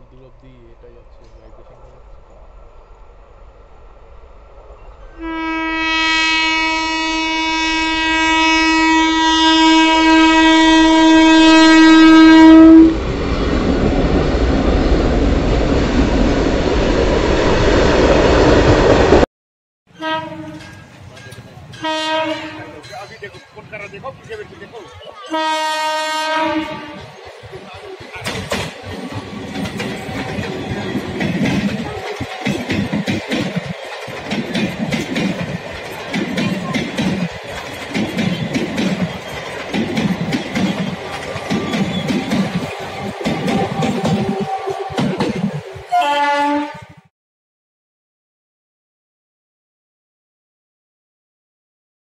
দূর দূর অব্দি এটা যাচ্ছে ভাইব্রেশন देखो फोन